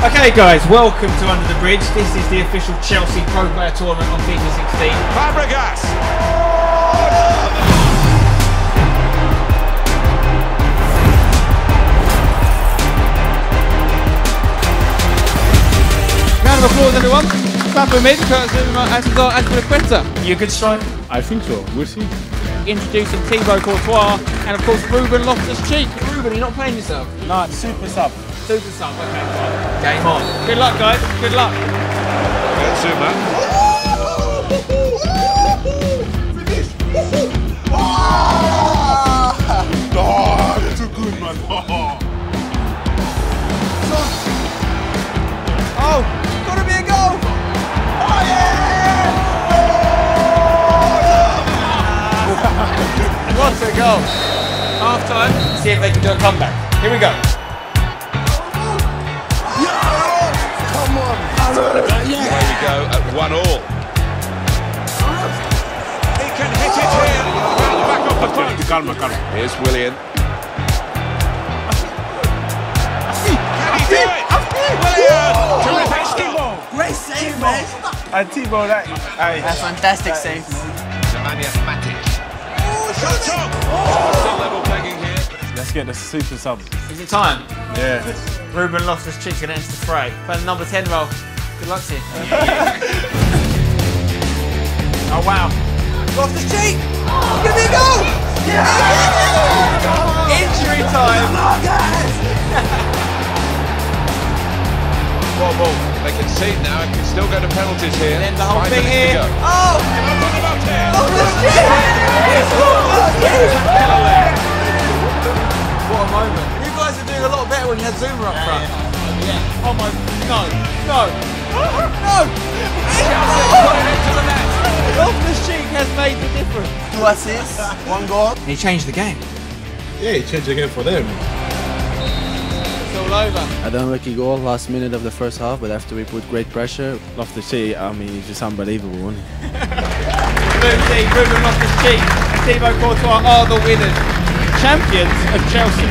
Okay, guys, welcome to Under the Bridge. This is the official Chelsea Pro Player Tournament on FIFA 16. Fabregas. Round of applause, everyone. Clap for me because as is our Azpilicueta. You a good striker? I think so. We'll see. Introducing Thibaut Courtois and of course Ruben Loftus-Cheek. Ruben, you're not playing yourself. No, super sub. Super sub. Okay, fine. Game on. Good luck, guys. Good luck. Zouma. Oh, too good, man. Oh, gotta be a goal. Oh yeah! what a goal. Half time. See if they can do a comeback. Here we go. One all. He can hit it here. Well back off the post. Calma, calma. Here's Willian. Can he do it? Willian! Great save, man. And Timo, that. Aye. That's fantastic save, man. Nemanja Matic. Oh, shot on! Still level pegging here. Let's get the super sub. Is it time? Yeah. Ruben Loftus-Cheek going to enter the fray. Playing the number 10 role. Good luck to you. oh, wow. Loftus-Cheek. Give me a goal. Injury time. What a ball. They can see it now. It can still go to penalties here. And then the whole Five thing minutes here. to go. Oh, oh What about here? what a moment. You guys are doing a lot better when you had Zouma up front. Yeah. Oh my, no, no, no. Loftus-Cheek has made the difference. Two assists, one goal. He changed the game. Yeah, he changed the game for them. It's all over. An unlucky goal last minute of the first half, but after we put great pressure, Love to see. I mean, he's just unbelievable, isn't he? Blue team, Ruben Loftus-Cheek and Thibaut Courtois are the winners. Champions of Chelsea.